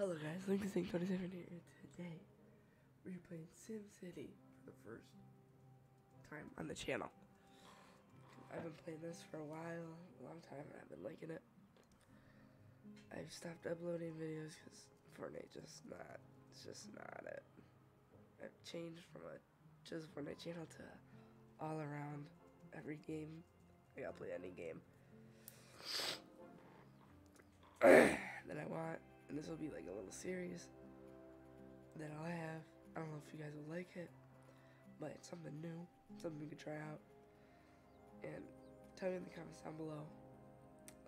Hello guys, LinkedIn27 here, and today we're playing SimCity for the first time on the channel. I've been playing this for a while, a long time, and I've been liking it. I've stopped uploading videos because Fortnite just not, it's just not it. I've changed from a just Fortnite channel to all around every game. I gotta play any game. that I want and this will be like a little series that I'll have. I don't know if you guys will like it, but it's something new, something you could try out. And tell me in the comments down below,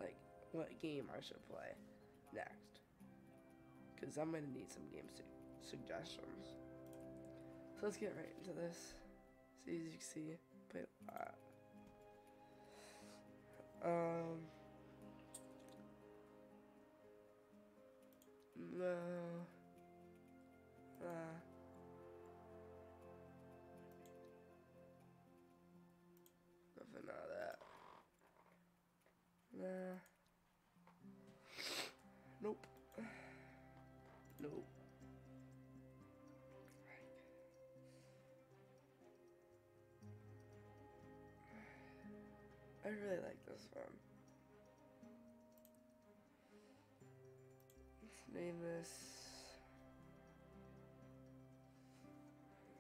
like, what game I should play next. Because I'm going to need some game su suggestions. So let's get right into this. So as you can see, played a lot. Um... No. Nah. Nothing out of that. Nah. Nope. Nope. I really like this one. Name.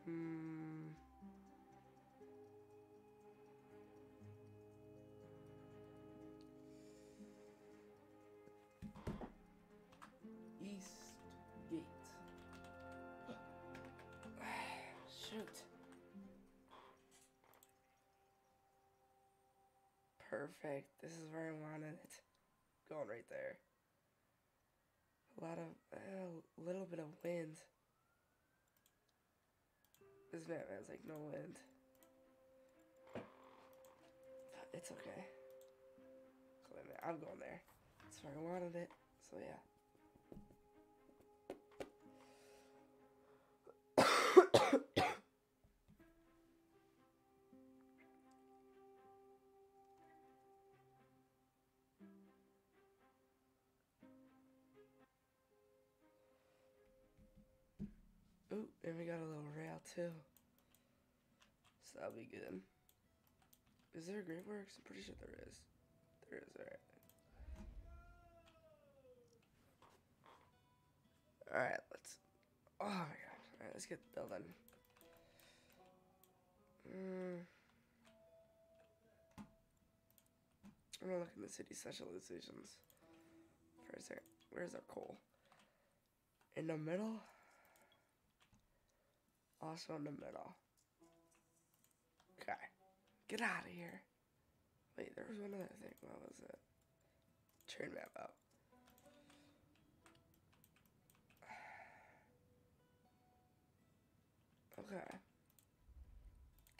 Hmm. East Gate. Shoot. Perfect. This is where I wanted it. Going right there a lot of a little bit of wind. This map has like no wind. But it's okay. I'm going there. That's where I wanted it. So yeah. Oh, and we got a little rail too. So that'll be good. Is there a Great Works? I'm pretty sure there is. There is, alright. Alright, let's... Oh my god. Alright, let's get the building. Mm. I'm gonna look in the city specializations. For a second. Where's our coal? In the middle? Also in the middle. Okay. Get out of here. Wait, there was one other thing. What was it? Turn map out. Okay.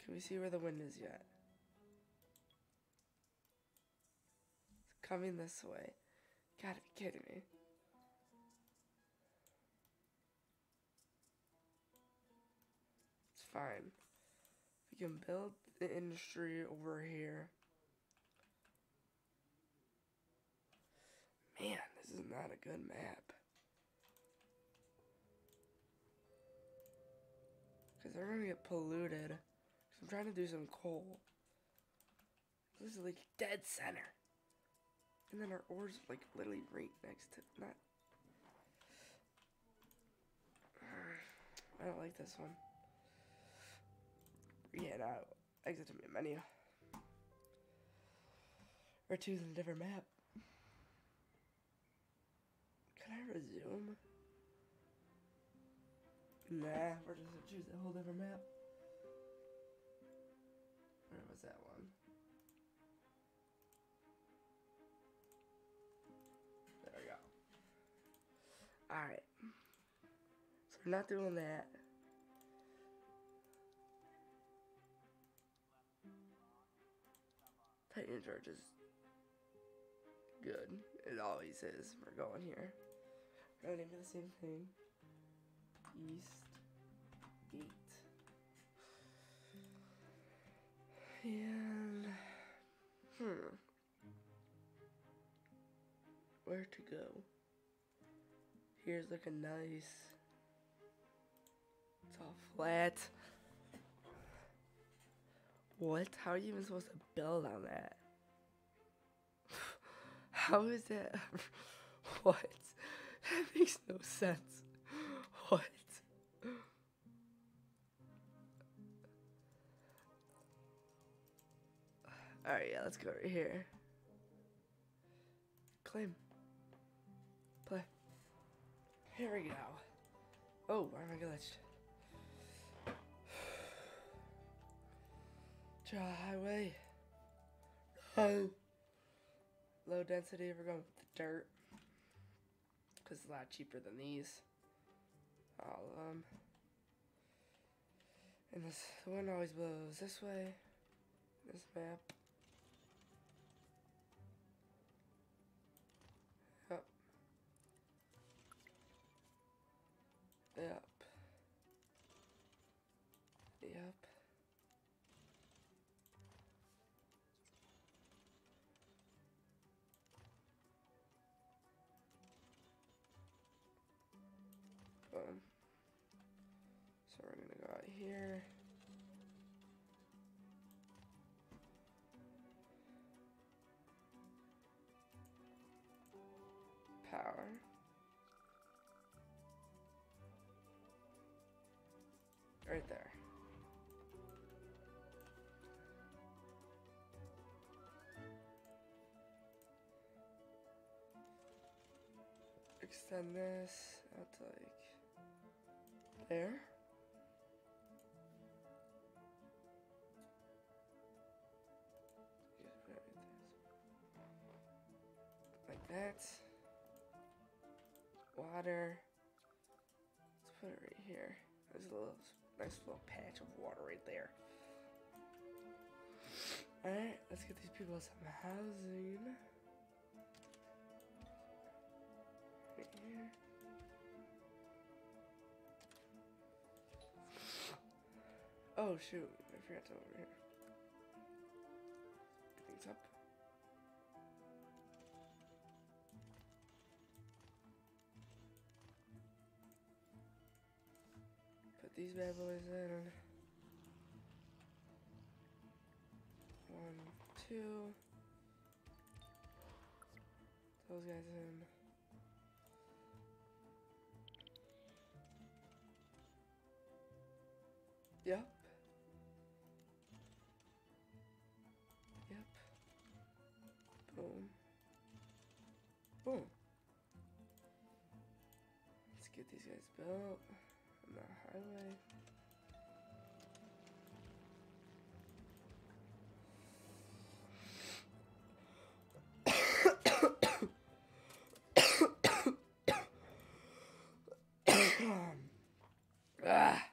Can we see where the wind is yet? It's coming this way. Gotta be kidding me. Fine. We can build the industry over here. Man, this is not a good map. Because they're going to get polluted. Because I'm trying to do some coal. This is like dead center. And then our ore's like literally right next to, not. I don't like this one. Yeah, now exit to menu. Or choose a different map. Can I resume? Nah, we're just gonna choose a whole different map. Where was that one? There we go. Alright. So we're not doing that. Titan charge is good. It always is. We're going here. We're name it the same thing. East Gate. And hmm. Where to go? Here's looking nice. It's all flat. What? How are you even supposed to build on that? How is that? what? That makes no sense. What? Alright, yeah, let's go over here. Claim. Play. Here we go. Oh, am I glitched? Highway. Oh. Low density, we're going with the dirt. Because it's a lot cheaper than these. All of them. And this, the wind always blows this way. This map. Extend this out to like there. Like that. Water. Let's put it right here. There's a little nice little patch of water right there. Alright, let's get these people some housing. Oh shoot, I forgot to over here. Get things up. Put these bad boys in. One, two. Those guys in. Yep. These guys built on highway. ah.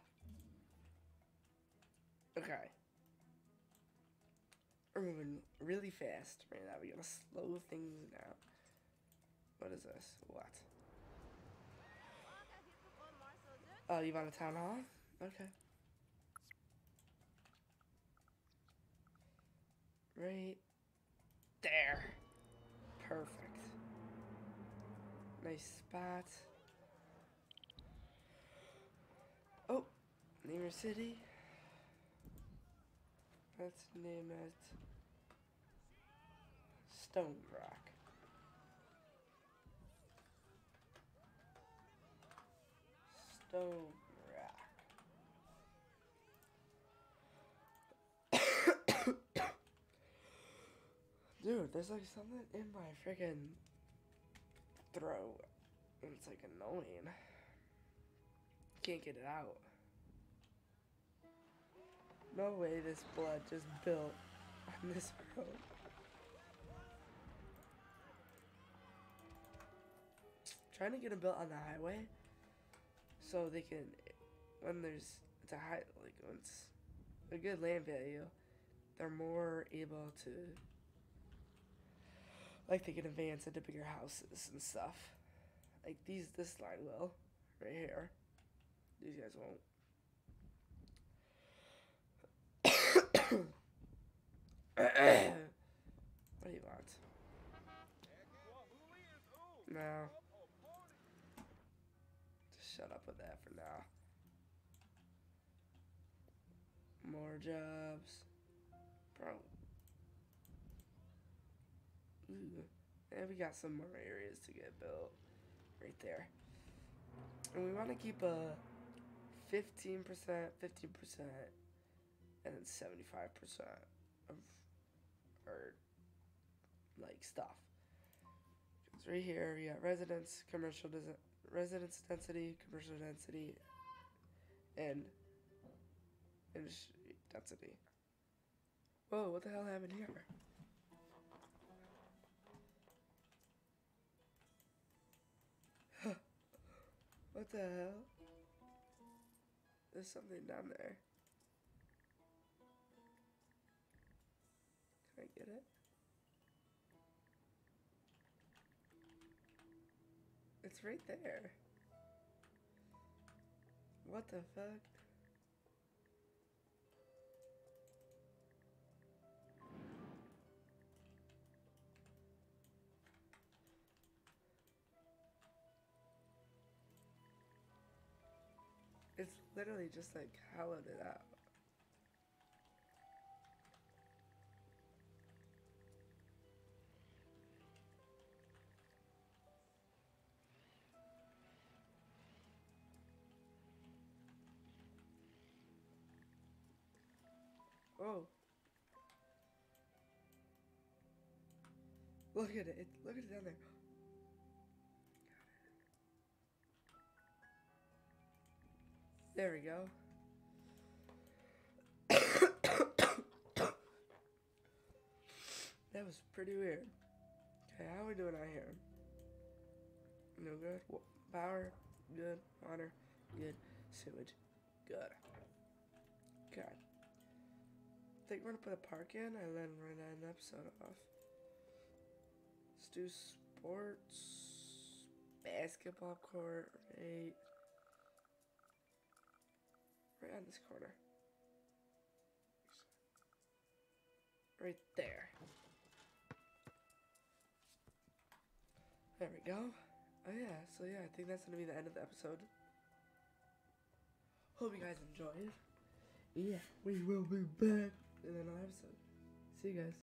Okay. We're moving really fast right now. We gotta slow things down. What is this? What? Oh, you want a town hall? Okay. Right there. Perfect. Nice spot. Oh, name your city. Let's name it Stone Rock. Stone. Dude, there's like something in my freaking throat. And it's like annoying. Can't get it out. No way this blood just built on this road. Trying to get them built on the highway so they can, when there's, it's a high, like, when it's a good land value, they're more able to, like, they can advance into bigger houses and stuff. Like, these, this line will, right here. These guys won't. what do you want? No. Shut up with that for now. More jobs. Bro. Ooh. And we got some more areas to get built. Right there. And we want to keep a 15%, 15%, and then 75% of our, like, stuff. Because right here, we got residence, commercial, residence density, commercial density, and industry density. Whoa, what the hell happened here? what the hell? There's something down there. Can I get it? It's right there. What the fuck? It's literally just like hollowed it out. Oh. Look at it. Look at it down there. There we go. that was pretty weird. Okay, how are we doing out here? No good. Power, good. Water, good. Sewage, good. Okay. I think we're gonna put a park in and then we're episode off. Let's do sports, basketball court, right, right on this corner. Right there. There we go. Oh yeah, so yeah, I think that's gonna be the end of the episode. Hope you guys enjoyed. Yeah, we will be back in another episode. See you guys.